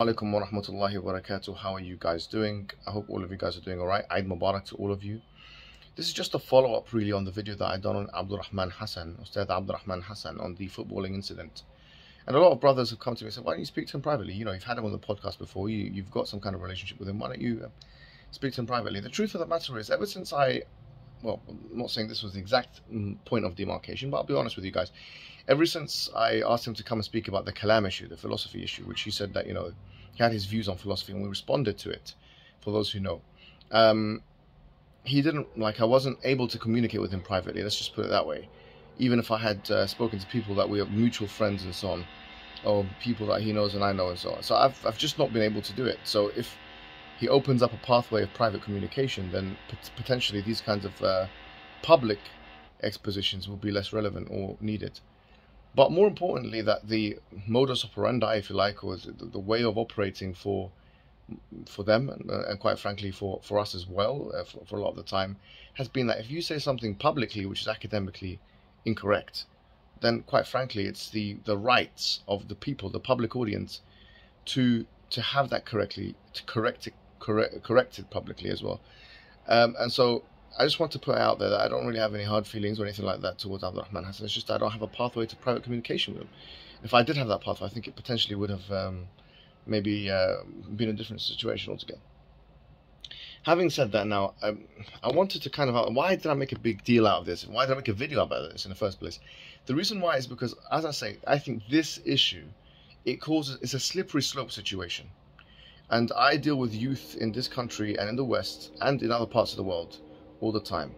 alaikum wa rahmatullahi wa barakatuh. How are you guys doing? I hope all of you guys are doing alright. Eid Mubarak to all of you. This is just a follow up really on the video that I done on Abdul Rahman Hassan, Ustad Abdul Rahman Hassan on the footballing incident. And a lot of brothers have come to me and said, why don't you speak to him privately? You know, you've had him on the podcast before, you, you've got some kind of relationship with him, why don't you uh, speak to him privately? The truth of the matter is, ever since I, well, I'm not saying this was the exact mm, point of demarcation, but I'll be honest with you guys. Ever since I asked him to come and speak about the Kalam issue, the philosophy issue, which he said that, you know, he had his views on philosophy and we responded to it, for those who know. Um, he didn't, like, I wasn't able to communicate with him privately, let's just put it that way. Even if I had uh, spoken to people that we are mutual friends and so on, or people that he knows and I know and so on. So I've, I've just not been able to do it. So if he opens up a pathway of private communication, then potentially these kinds of uh, public expositions will be less relevant or needed. But more importantly, that the modus operandi, if you like, or the, way of operating for for them and, and, quite frankly for, for us as well uh, for, for a lot of the time has been that if you say something publicly which is academically incorrect then quite frankly it's the the rights of the people the public audience to to have that correctly to correct it correct corrected publicly as well um, and so I just want to put out there that I don't really have any hard feelings or anything like that towards Abdul Rahman Hassan. It's just I don't have a pathway to private communication with him. If I did have that pathway, I think it potentially would have um, maybe uh, been a different situation altogether. Having said that, now um, I wanted to kind of why did I make a big deal out of this? Why did I make a video about this in the first place? The reason why is because, as I say, I think this issue it causes it's a slippery slope situation, and I deal with youth in this country and in the West and in other parts of the world all the time.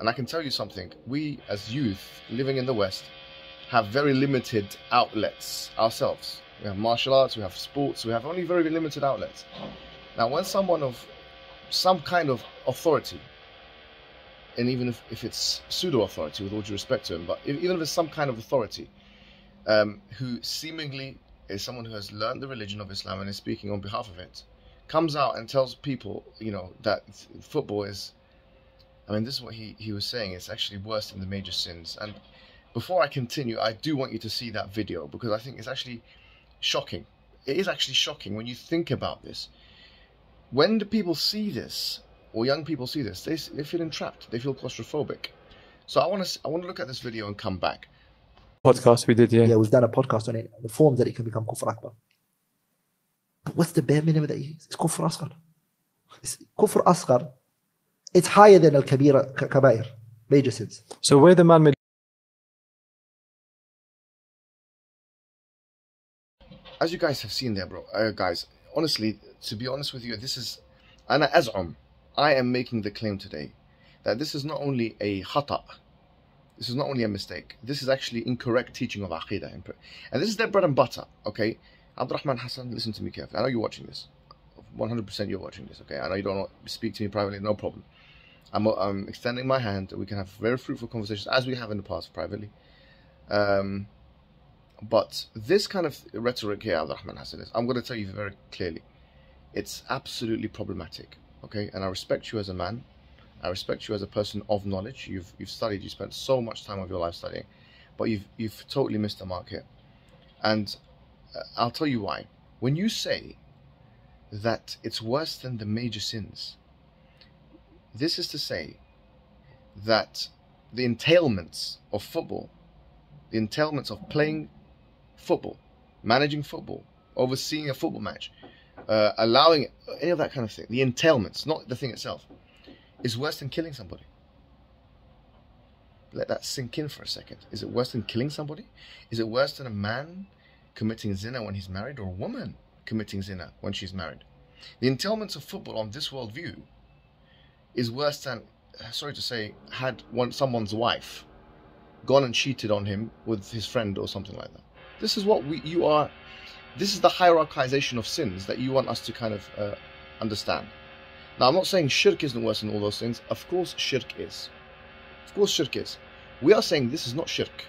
And I can tell you something, we as youth living in the West have very limited outlets ourselves. We have martial arts, we have sports, we have only very limited outlets. Now, when someone of some kind of authority, and even if, if it's pseudo authority, with all due respect to him, but even if it's some kind of authority, um, who seemingly is someone who has learned the religion of Islam and is speaking on behalf of it, comes out and tells people, you know, that football is I mean, this is what he, he was saying. It's actually worse than the major sins. And before I continue, I do want you to see that video because I think it's actually shocking. It is actually shocking when you think about this. When the people see this, or young people see this, they, they feel entrapped. They feel claustrophobic. So I want to I want to look at this video and come back. Podcast we did, yeah. Yeah, we've done a podcast on it. The forms that it can become kufr akbar. But what's the bare minimum that it's kufr asghar? It's kufr asghar it's higher than al kabira kabair, major sins. So where the man made as you guys have seen there, bro, uh, guys, honestly, to be honest with you, this is, ana az'um, I am making the claim today that this is not only a khata, this is not only a mistake, this is actually incorrect teaching of aqidah. And this is their bread and butter, okay? Abdurrahman Hassan, listen to me carefully. I know you're watching this. 100% you're watching this, okay? I know you don't speak to me privately, no problem. I'm, I'm extending my hand. We can have very fruitful conversations as we have in the past privately. Um, but this kind of rhetoric here, Abdurrahman Hassan, is, I'm going to tell you very clearly, it's absolutely problematic. Okay, and I respect you as a man. I respect you as a person of knowledge. You've you've studied. You spent so much time of your life studying, but you've you've totally missed the mark here. And uh, I'll tell you why. When you say that it's worse than the major sins, this is to say that the entailments of football, the entailments of playing football, managing football, overseeing a football match, uh, allowing any of that kind of thing, the entailments, not the thing itself, is worse than killing somebody. Let that sink in for a second. Is it worse than killing somebody? Is it worse than a man committing zina when he's married or a woman committing zina when she's married? The entailments of football on this worldview is worse than, sorry to say, had one someone's wife gone and cheated on him with his friend or something like that. This is what we you are. This is the hierarchization of sins that you want us to kind of uh, understand. Now, I'm not saying shirk isn't worse than all those things. Of course, shirk is. Of course, shirk is. We are saying this is not shirk.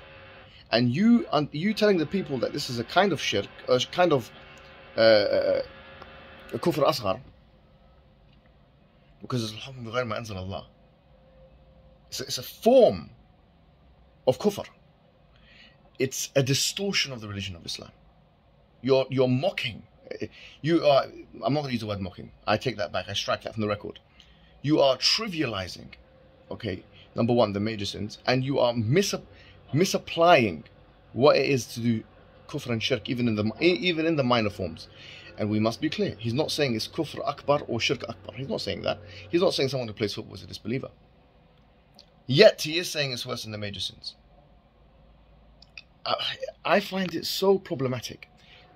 And you and you telling the people that this is a kind of shirk, a kind of uh, uh, uh kufr asghar, because it's. It's a form of kufr. It's a distortion of the religion of Islam. You're, you're mocking you are. I'm not going to use the word mocking. I take that back. I strike that from the record. You are trivializing. Okay. Number one, the major sins, and you are mis- misapplying what it is to do kufr and shirk, even in the even in the minor forms. And we must be clear. He's not saying it's kufr akbar or shirk akbar. He's not saying that. He's not saying someone who plays football is a disbeliever. Yet he is saying it's worse than the major sins. I, I find it so problematic.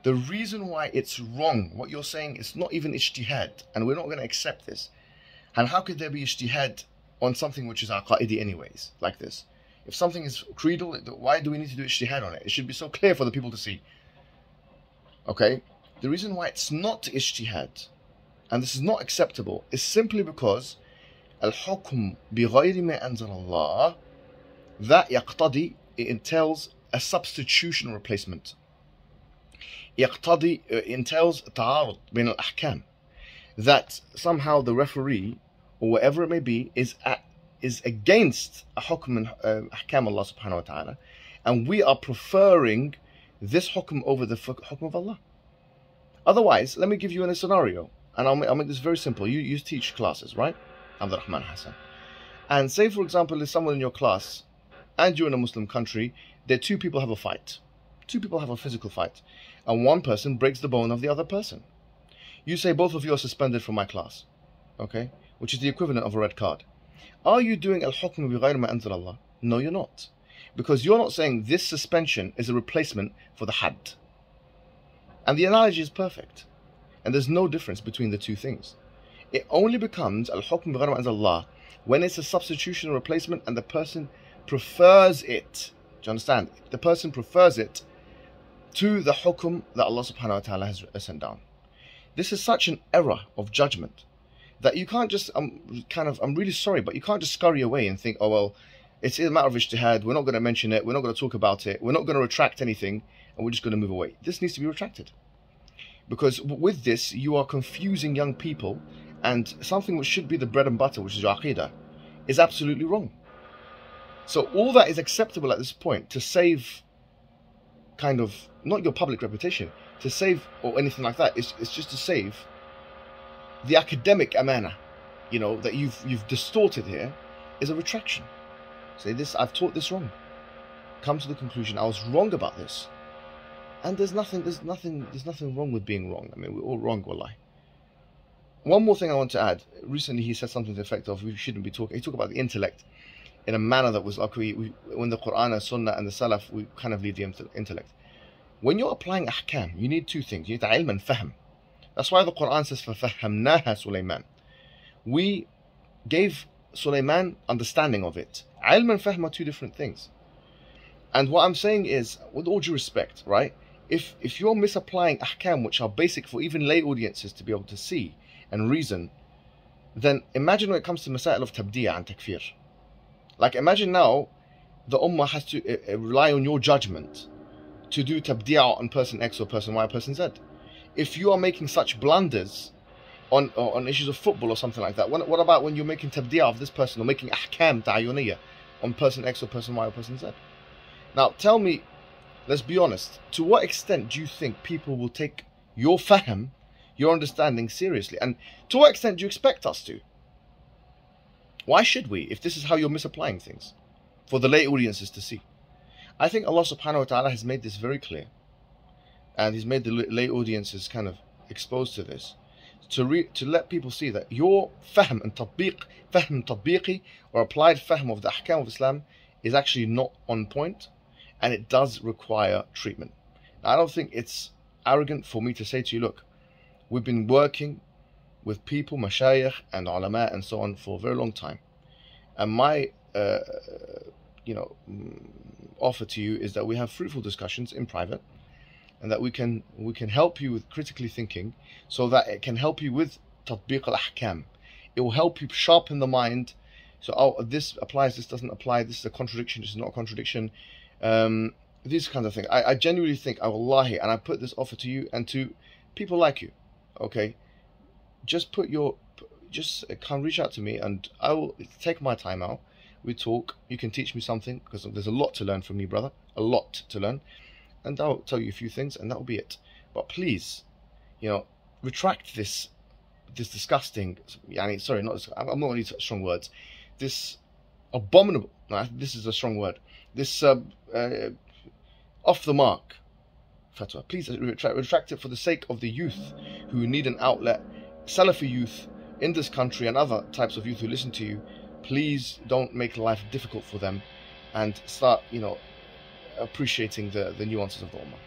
The reason why it's wrong, what you're saying, is not even ijtihad, and we're not going to accept this. And how could there be ijtihad on something which is aqaidi anyways, like this? If something is creedal, why do we need to do ijtihad on it? It should be so clear for the people to see. Okay? The reason why it's not ijtihad, and this is not acceptable, is simply because الحكم بغير ما أنزل الله that يقتضي it entails a substitution replacement يقتضي uh, entails تعارض بين الأحكام that somehow the referee or whatever it may be is at, is against a hukm and uh, ahkam Allah subhanahu wa ta'ala and we are preferring this hukm over the hukm of Allah otherwise let me give you a scenario and I'll make, I'll make this very simple you, you teach classes right Abdurrahman Hassan. And say, for example, there's someone in your class and you're in a Muslim country, there two people have a fight. Two people have a physical fight. And one person breaks the bone of the other person. You say both of you are suspended from my class. Okay? Which is the equivalent of a red card. Are you doing al-hukm bi ghayr ma Allah? No, you're not. Because you're not saying this suspension is a replacement for the had. And the analogy is perfect. And there's no difference between the two things. It only becomes al-hukm bi Allah when it's a substitution or replacement and the person prefers it. Do you understand? The person prefers it to the hukum that Allah subhanahu wa ta'ala has sent down. This is such an error of judgment that you can't just, I'm kind of, I'm really sorry, but you can't just scurry away and think, oh, well, it's a matter of ijtihad, we're not going to mention it, we're not going to talk about it, we're not going to retract anything, and we're just going to move away. This needs to be retracted. Because with this, you are confusing young people and something which should be the bread and butter, which is your aqidah, is absolutely wrong. So all that is acceptable at this point to save kind of not your public reputation, to save or anything like that, is it's just to save the academic amana, you know, that you've you've distorted here, is a retraction. Say this, I've taught this wrong. Come to the conclusion I was wrong about this. And there's nothing there's nothing there's nothing wrong with being wrong. I mean we're all wrong, wallahi. One more thing I want to add. Recently, he said something to the effect of we shouldn't be talking. He talked about the intellect in a manner that was like we, we when the Quran and Sunnah and the Salaf, we kind of lead the intellect. When you're applying ahkam, you need two things. You need ilm and fahm. That's why the Quran says, فَفَهَّمْنَاهَا سُلَيْمَانَ We gave Sulaiman understanding of it. Ilm and fahm are two different things. And what I'm saying is, with all due respect, right? If if you're misapplying ahkam, which are basic for even lay audiences to be able to see, and reason, then imagine when it comes to masail of tabdi'a and takfir. Like imagine now the ummah has to uh, rely on your judgment to do tabdi'a on person X or person Y or person Z. If you are making such blunders on on issues of football or something like that, what, what about when you're making tabdi'a of this person or making ahkam ta'ayuniyya on person X or person Y or person Z? Now tell me, let's be honest, to what extent do you think people will take your fahm your understanding seriously? And to what extent do you expect us to? Why should we, if this is how you're misapplying things, for the lay audiences to see? I think Allah subhanahu wa ta'ala has made this very clear. And He's made the lay audiences kind of exposed to this. To, re- to let people see that your fahm and tatbiq, fahm tatbiqi, or applied fahm of the ahkam of Islam is actually not on point and it does require treatment. I don't think it's arrogant for me to say to you, look, We've been working with people, mashayikh and ulama and so on for a very long time. And my, uh, you know, mm, offer to you is that we have fruitful discussions in private and that we can we can help you with critically thinking so that it can help you with tatbiq al-ahkam. It will help you sharpen the mind. So, oh, this applies, this doesn't apply, this is a contradiction, this is not a contradiction. Um, these kinds of things. I, I genuinely think, I wallahi, and I put this offer to you and to people like you okay just put your just uh, come reach out to me and i will take my time out we talk you can teach me something because there's a lot to learn from me brother a lot to learn and i'll tell you a few things and that will be it but please you know, retract this this disgusting. Sorry, not. I'm not going to use strong words. This abominable. This is a strong word. This uh, uh, off the mark fatwa. Please retract, retract it for the sake of the youth who need an outlet. Salafi youth in this country and other types of youth who listen to you. Please don't make life difficult for them, and start, you know, appreciating the the nuances of the ummah.